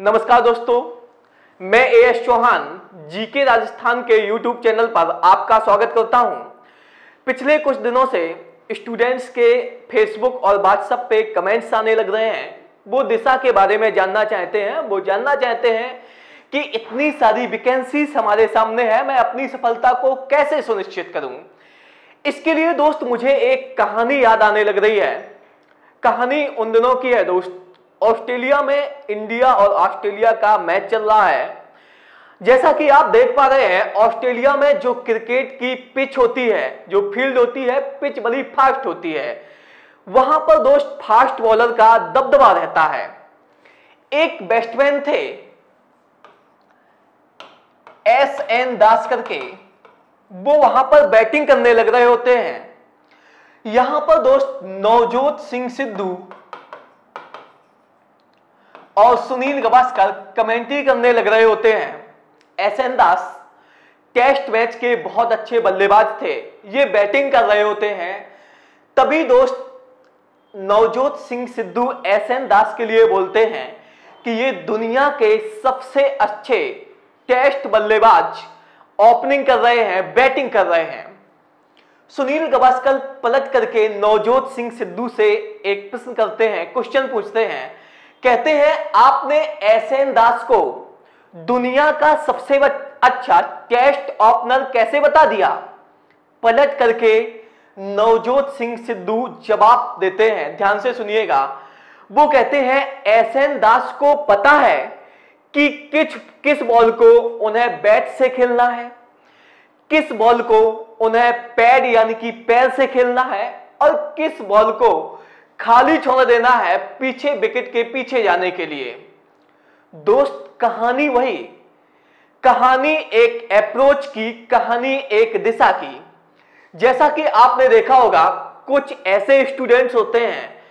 नमस्कार दोस्तों, मैं A S Chauhan GK Rajasthan के यूट्यूब चैनल पर आपका स्वागत करता हूँ। पिछले कुछ दिनों से स्टूडेंट्स के फेसबुक और व्हाट्सएप पे कमेंट्स आने लग रहे हैं। वो दिशा के बारे में जानना चाहते हैं। वो जानना चाहते हैं कि इतनी सारी वैकेंसीज हमारे सामने है, मैं अपनी सफलता को कैसे सुनिश्चित करूँ? इसके लिए दोस्त, मुझे एक कहानी याद आने लग रही है। कहानी उन दिनों की है दोस्त। ऑस्ट्रेलिया में इंडिया और ऑस्ट्रेलिया का मैच चल रहा है। जैसा कि आप देख पा रहे हैं, ऑस्ट्रेलिया में जो क्रिकेट की पिच होती है, जो फ़ील्ड होती है, पिच बड़ी फास्ट होती है। वहाँ पर दोस्त फास्ट बॉलर का दबदबा रहता है। एक बैट्समैन थे, एस एन दास करके, वो वहाँ पर बैटिंग करने लग रहे होते हैं। यहाँ पर दोस्त नवजोत सिंह सिद्धू और सुनील गवास्कर कमेंट्री करने लग रहे होते हैं। S N Das test match के बहुत अच्छे बल्लेबाज थे। ये बैटिंग कर रहे होते हैं। तभी दोस्त नवजोत सिंह सिद्धू एस एन दास के लिए बोलते हैं कि ये दुनिया के सबसे अच्छे टेस्ट बल्लेबाज ओपनिंग कर रहे हैं बैटिंग कर रहे हैं। सुनील गवास्कर पलट करके नवजोत सिंह सिद्धू से एक प्रश्न करते हैं क्वेश्चन पूछते हैं कहते हैं, आपने एस एन दास को, दुनिया का सबसे अच्छा टेस्ट ओपनर कैसे बता दिया? पलट करके नवजोत सिंह सिद्धू जवाब देते हैं। ध्यान से सुनिएगा। वो कहते हैं एस एन दास को पता है कि किस किस बॉल को उन्हें बैट से खेलना है, किस बॉल को उन्हें पैड यानी कि पैर से खेलना है और किस बॉल को खाली छोड़ देना है पीछे विकेट के पीछे जाने के लिए। दोस्त, कहानी वही। कहानी एक अप्रोच की, कहानी एक दिशा की। जैसा कि आपने देखा होगा, कुछ ऐसे स्टूडेंट्स होते हैं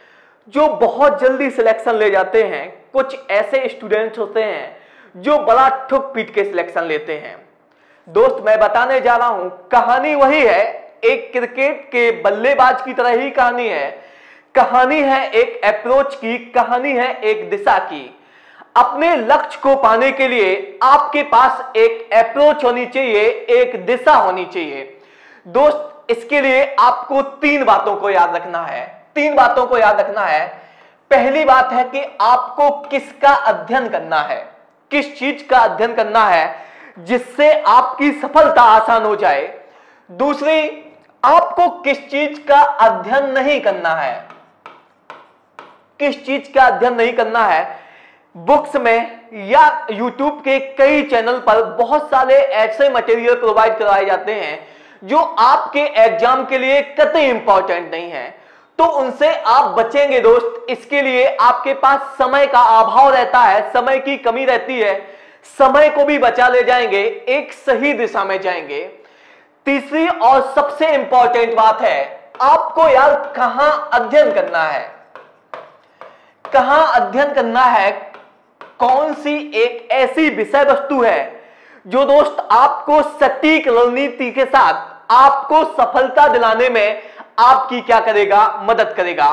जो बहुत जल्दी सिलेक्शन ले जाते हैं। कुछ ऐसे स्टूडेंट्स होते हैं जो बड़ा ठुक पीट के सिलेक्शन लेते हैं। दोस्त, मैं बताने जा रहा हूँ, कहानी वही है। एक क्रिकेट के बल्लेबाज की तरह ही कहानी है। कहानी है एक अप्रोच की, कहानी है एक दिशा की। अपने लक्ष्य को पाने के लिए आपके पास एक अप्रोच होनी चाहिए, एक दिशा होनी चाहिए। दोस्त, इसके लिए आपको तीन बातों को याद रखना है। तीन बातों को याद रखना है। पहली बात है कि आपको किसका अध्ययन करना है? किस चीज़ का अध्ययन करना है जिससे आपकी सफलता आसान हो जाए? दूसरी, आपको किस चीज़ का अध्ययन नहीं करना है? किस चीज़ का अध्ययन नहीं करना है बुक्स में या यूट्यूब के कई चैनल पर बहुत सारे ऐसे मटेरियल प्रोवाइड करवाए जाते हैं, जो आपके एग्ज़ाम के लिए कतई इंपॉर्टेंट नहीं है। तो उनसे आप बचेंगे दोस्त, इसके लिए आपके पास समय का अभाव रहता है, समय की कमी रहती है, समय को भी बचा ले जाएँगे, एक सही दिशा में जाएँगे। तीसरी और सबसे इंपॉर्टेंट बात है, आपको यार कहाँ अध्ययन करना है? कहाँ अध्ययन करना है? कौन सी एक ऐसी विषय वस्तु है जो दोस्त आपको सटीक रणनीति के साथ, आपको सफलता दिलाने में आपकी क्या करेगा? मदद करेगा।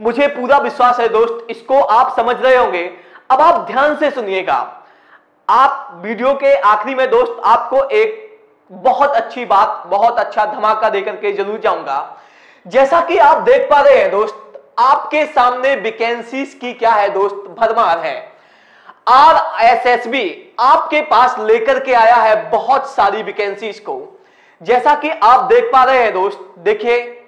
मुझे पूरा विश्वास है दोस्त, इसको आप समझ रहे होंगे। अब आप ध्यान से सुनिएगा। आप वीडियो के आखिरी में दोस्त, आपको एक बहुत अच्छी बात, बहुत अच्छा धमाका देकर के ज़रूर जाऊँगा। जैसा कि आप देख पा रहे हैं दोस्त आपके सामने वैकेंसीज की क्या है दोस्त? भरमार है। आर एस एस बी आपके पास लेकर के आया है बहुत सारी वैकेंसीज को। जैसा कि आप देख पा रहे हैं दोस्त, देखिए।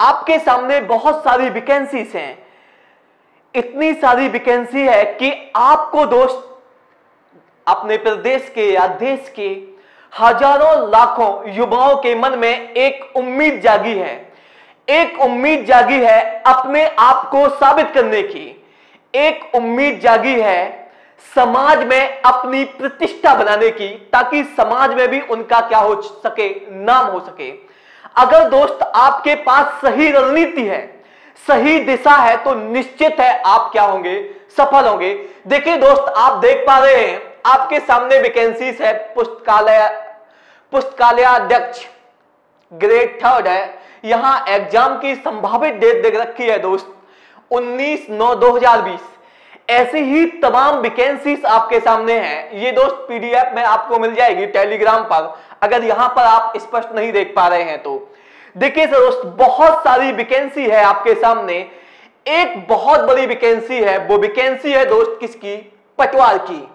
आपके सामने बहुत सारी वैकेंसीज हैं। इतनी सारी वैकेंसी है कि आपको दोस्त, अपने प्रदेश के या देश के हज़ारों लाखों युवाओं के मन में एक उम्मीद जागी है। एक उम्मीद जागी है अपने आप को साबित करने की। एक उम्मीद जागी है समाज में अपनी प्रतिष्ठा बनाने की, ताकि समाज में भी उनका क्या हो सके, नाम हो सके। अगर दोस्त आपके पास सही रणनीति है, सही दिशा है तो निश्चित है आप क्या होंगे, सफल होंगे। देखिए दोस्त, आप देख पा रहे हैं, आपके सामने वैकेंसीज है, पुस्तकालय पुस्तकालय अध्यक्ष ग्रेड थर्ड है। यहाँ एग्ज़ाम की संभावित डेट देख रखी है दोस्त। 19 नौ 2020 ऐसी ही तमाम वैकेंसीज आपके सामने हैं। ये दोस्त पीडीएफ में आपको मिल जाएगी टेलीग्राम पर, अगर यहाँ पर आप स्पष्ट नहीं देख पा रहे हैं तो। देखिए सर दोस्त, बहुत सारी वैकेंसी है आपके सामने। एक बहुत बड़ी वैकेंसी है, वो वैकेंसी है दोस्त किसकी? पटवार की।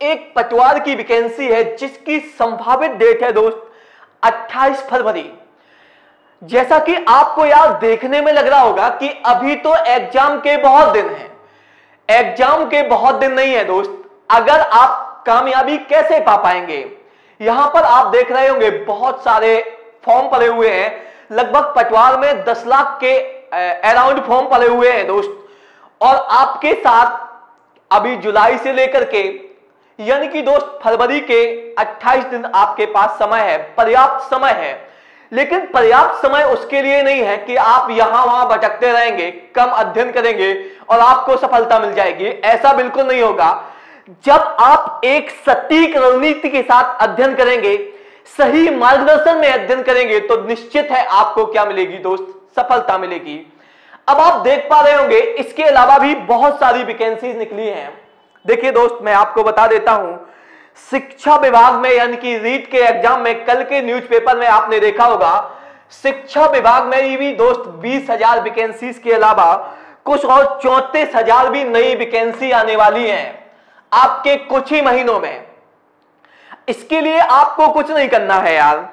एक पटवार की वैकेंसी है, जिसकी संभावित डेट है दोस्त 28 फरवरी। जैसा कि आपको यार देखने में लग रहा होगा कि अभी तो एग्ज़ाम के बहुत दिन हैं। एग्ज़ाम के बहुत दिन नहीं है दोस्त। अगर आप कामयाबी कैसे पा पाएँगे? यहाँ पर आप देख रहे होंगे, बहुत सारे फॉर्म पड़े हुए हैं। लगभग पटवार में 10 लाख के अराउंड फॉर्म पड़े हुए हैं दोस्त। और आपके साथ अभी जुलाई से लेकर के यानी कि दोस्त, फरवरी के 28 दिन आपके पास समय है, पर्याप्त समय है। लेकिन पर्याप्त समय उसके लिए नहीं है कि आप यहाँ वहाँ भटकते रहेंगे, कम अध्ययन करेंगे और आपको सफलता मिल जाएगी। ऐसा बिल्कुल नहीं होगा। जब आप एक सटीक रणनीति के साथ अध्ययन करेंगे, सही मार्गदर्शन में अध्ययन करेंगे तो निश्चित है आपको क्या मिलेगी दोस्त? सफलता मिलेगी। अब आप देख पा रहे होंगे, इसके अलावा भी बहुत सारी वैकेंसीज निकली हैं। देखिए दोस्त, मैं आपको बता देता हूँ, शिक्षा विभाग में यानी कि रीट के एग्ज़ाम में कल के न्यूज़पेपर में आपने देखा होगा, शिक्षा विभाग में भी दोस्त बीस हज़ार वैकेंसीज के अलावा कुछ और चौतीस हज़ार भी नई वैकेंसी आने वाली हैं, आपके कुछ ही महीनों में। इसके लिए आपको कुछ नहीं करना है यार।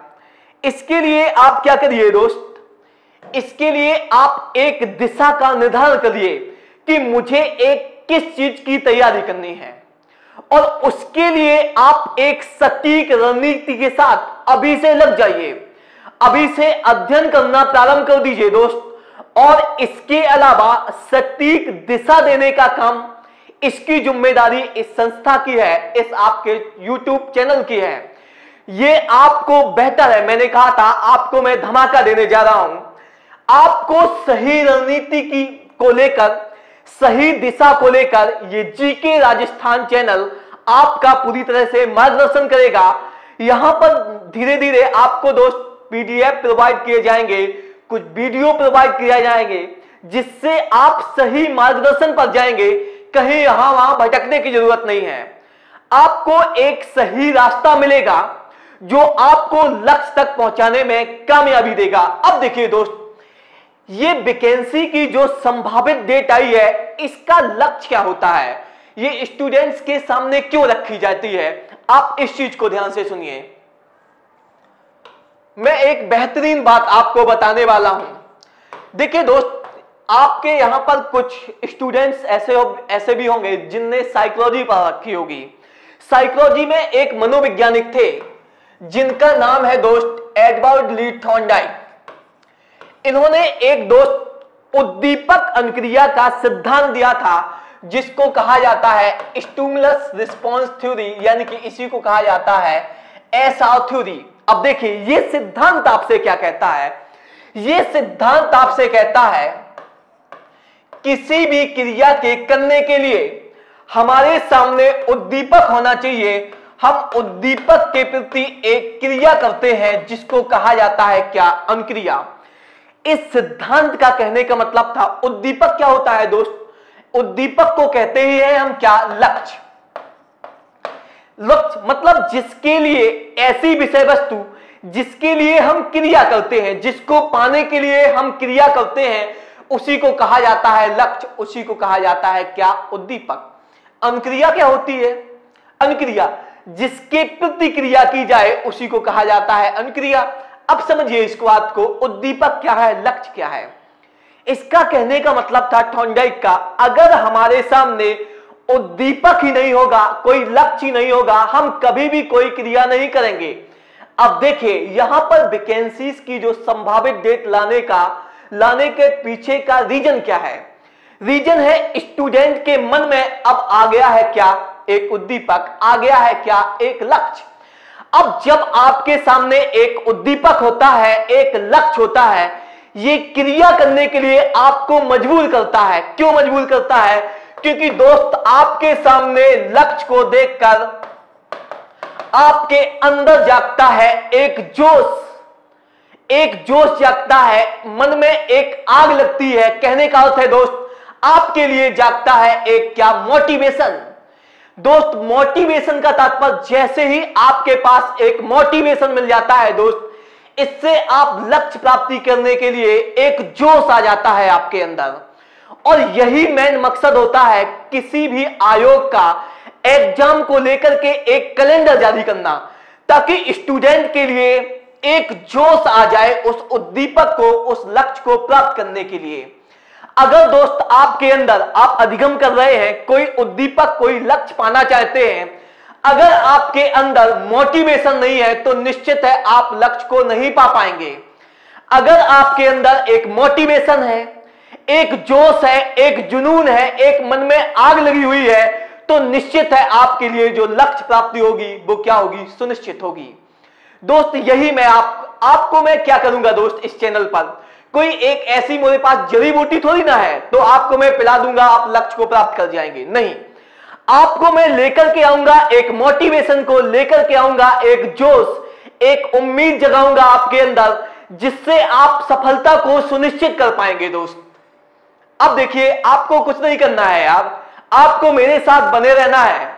इसके लिए आप क्या करिए दोस्त? इसके लिए आप एक दिशा का निर्धारण करिए कि मुझे एक किस चीज़ की तैयारी करनी है? और उसके लिए आप एक सटीक रणनीति के साथ अभी से लग जाइए। अभी से अध्ययन करना प्रारंभ कर दीजिए दोस्त। और इसके अलावा सटीक दिशा देने का काम इसकी ज़िम्मेदारी इस संस्था की है, इस आपके YouTube चैनल की है। ये आपको बेहतर है। मैंने कहा था, आपको मैं धमाका देने जा रहा हूँ। आपको सही रणनीति की को लेकर सही दिशा को लेकर ये जीके राजस्थान चैनल आपका पूरी तरह से मार्गदर्शन करेगा। यहाँ पर धीरे धीरे आपको दोस्त पीडीएफ प्रोवाइड किए जाएँगे, कुछ वीडियो प्रोवाइड किए जाएँगे, जिससे आप सही मार्गदर्शन पर जाएँगे। कहीं यहाँ वहाँ भटकने की ज़रूरत नहीं है। आपको एक सही रास्ता मिलेगा, जो आपको लक्ष्य तक पहुँचाने में कामयाबी देगा। अब देखिए दोस्त ये वैकेंसी की जो संभावित डेट आई है, इसका लक्ष्य क्या होता है? ये स्टूडेंट्स के सामने क्यों रखी जाती है? आप इस चीज़ को ध्यान से सुनिए। मैं एक बेहतरीन बात आपको बताने वाला हूँ। देखिए दोस्त, आपके यहाँ पर कुछ स्टूडेंट्स ऐसे ऐसे भी होंगे जिनने साइकोलॉजी पढ़ रखी होगी। साइकोलॉजी में एक मनोवैज्ञानिक थे, जिनका नाम है दोस्त एडवर्ड ली थॉन्डाइक इन्होंने एक दोस्त उद्दीपक अनुक्रिया का सिद्धांत दिया था, जिसको कहा जाता है स्टूमुलस रिस्पॉन्स थ्योरी यानी कि इसी को कहा जाता है ऐसा थ्योरी अब देखिए, ये सिद्धांत आपसे क्या कहता है? ये सिद्धांत आपसे कहता है, किसी भी क्रिया के करने के लिए हमारे सामने उद्दीपक होना चाहिए। हम उद्दीपक के प्रति एक क्रिया करते हैं, जिसको कहा जाता है क्या? अनुक्रिया इस सिद्धांत का कहने का मतलब था, उद्दीपक क्या होता है दोस्त? उद्दीपक को कहते ही है हम क्या? लक्ष्य। लक्ष्य मतलब जिसके लिए, ऐसी विषय वस्तु जिसके लिए हम क्रिया करते हैं, जिसको पाने के लिए हम क्रिया करते हैं, उसी को कहा जाता है लक्ष्य, उसी को कहा जाता है क्या? उद्दीपक। अनुक्रिया क्या होती है? अनुक्रिया जिसके प्रतिक्रिया की जाए, उसी को कहा जाता है अनुक्रिया अब समझिए इस बात को उद्दीपक क्या है, लक्ष्य क्या है? इसका कहने का मतलब था ठोंडाइक का, अगर हमारे सामने उद्दीपक ही नहीं होगा, कोई लक्ष्य नहीं होगा, हम कभी भी कोई क्रिया नहीं करेंगे। अब देखिए, यहाँ पर वैकेंसीज की जो संभावित डेट लाने का, लाने के पीछे का रीजन क्या है? रीजन है स्टूडेंट के मन में अब आ गया है क्या? एक उद्दीपक, आ गया है क्या? एक लक्ष्य। अब जब आपके सामने एक उद्दीपक होता है, एक लक्ष्य होता है, ये क्रिया करने के लिए आपको मजबूर करता है। क्यों मजबूर करता है? क्योंकि दोस्त आपके सामने लक्ष्य को देखकर आपके अंदर जागता है एक जोश। एक जोश जागता है, मन में एक आग लगती है। कहने का अर्थ है, दोस्त, आपके लिए जागता है एक क्या मोटिवेशन दोस्त मोटिवेशन का तात्पर्य जैसे ही आपके पास एक मोटिवेशन मिल जाता है दोस्त, इससे आप लक्ष्य प्राप्ति करने के लिए एक जोश आ जाता है आपके अंदर। और यही मेन मकसद होता है किसी भी आयोग का एग्ज़ाम को लेकर के एक कैलेंडर जारी करना, ताकि स्टूडेंट के लिए एक जोश आ जाए उस उद्दीपक को, उस लक्ष्य को प्राप्त करने के लिए। अगर दोस्त आपके अंदर आप अधिगम कर रहे हैं, कोई उद्दीपक, कोई लक्ष्य पाना चाहते हैं, अगर आपके अंदर मोटिवेशन नहीं है तो निश्चित है आप लक्ष्य को नहीं पा पाएँगे। अगर आपके अंदर एक मोटिवेशन है, एक जोश है, एक जुनून है, एक मन में आग लगी हुई है तो निश्चित है आपके लिए जो लक्ष्य प्राप्ति होगी, वो क्या होगी? सुनिश्चित होगी। दोस्त, यही मैं आप, आपको मैं क्या करूँगा दोस्त इस चैनल पर? कोई एक ऐसी मेरे पास जड़ी बूटी थोड़ी ना है तो आपको मैं पिला दूँगा, आप लक्ष्य को प्राप्त कर जाएँगे। नहीं। आपको मैं लेकर के आऊँगा, एक मोटिवेशन को लेकर के आऊँगा, एक जोश, एक उम्मीद जगाऊँगा आपके अंदर, जिससे आप सफलता को सुनिश्चित कर पाएँगे दोस्त। अब देखिए, आपको कुछ नहीं करना है यार। आपको मेरे साथ बने रहना है।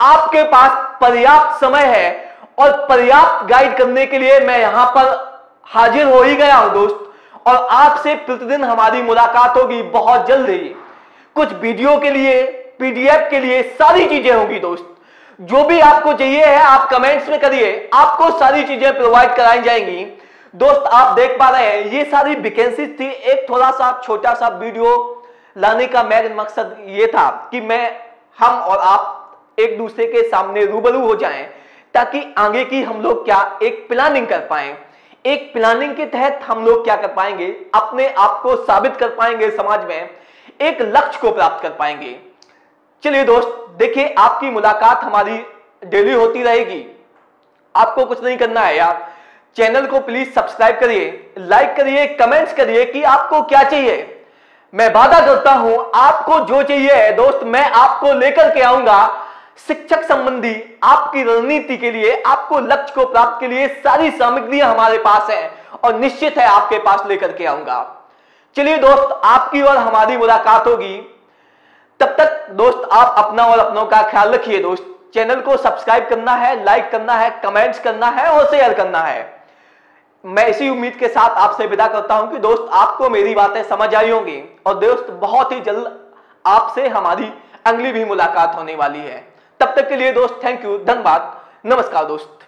आपके पास पर्याप्त समय है और पर्याप्त गाइड करने के लिए मैं यहाँ पर हाजिर हो ही गया हूँ दोस्त। और आपसे प्रतिदिन हमारी मुलाकात होगी बहुत जल्द। ही कुछ वीडियो के लिए, पीडीएफ के लिए सारी चीज़ें होंगी दोस्त। जो भी आपको चाहिए है, आप कमेंट्स में करिए। आपको सारी चीज़ें प्रोवाइड कराई जाएँगी। दोस्त, आप देख पा रहे हैं, ये सारी वैकेंसी थी। एक थोड़ा सा छोटा सा वीडियो लाने का मेन मकसद ये था कि मैं, हम और आप एक दूसरे के सामने रूबरू हो जाएँ, ताकि आगे की हम लोग क्या एक प्लानिंग कर पाए। एक प्लानिंग के तहत हम लोग क्या कर पाएँगे? अपने आप को साबित कर पाएँगे समाज में, एक लक्ष्य को प्राप्त कर पाएँगे। चलिए दोस्त, देखिए, आपकी मुलाकात हमारी डेली होती रहेगी। आपको कुछ नहीं करना है यार। चैनल को प्लीज़ सब्सक्राइब करिए लाइक करिए कमेंट्स करिए कि आपको क्या चाहिए। मैं वादा करता हूँ, आपको जो चाहिए दोस्त, मैं आपको लेकर के आऊँगा। शिक्षक संबंधी आपकी रणनीति के लिए, आपको लक्ष्य को प्राप्त के लिए सारी सामग्रियाँ हमारे पास है और निश्चित है आपके पास लेकर के आऊँगा। चलिए दोस्त, आपकी और हमारी मुलाकात होगी। तब तक दोस्त, आप अपना और अपनों का ख्याल रखिए दोस्त। चैनल को सब्सक्राइब करना है, लाइक करना है, कमेंट्स करना है और शेयर करना है। मैं इसी उम्मीद के साथ आपसे विदा करता हूँ कि दोस्त, आपको मेरी बातें समझ आई होंगी और दोस्त, बहुत ही जल्द आपसे हमारी अगली भी मुलाकात होने वाली है। तब तक के लिए दोस्त थैंक यू धन्यवाद नमस्कार दोस्त।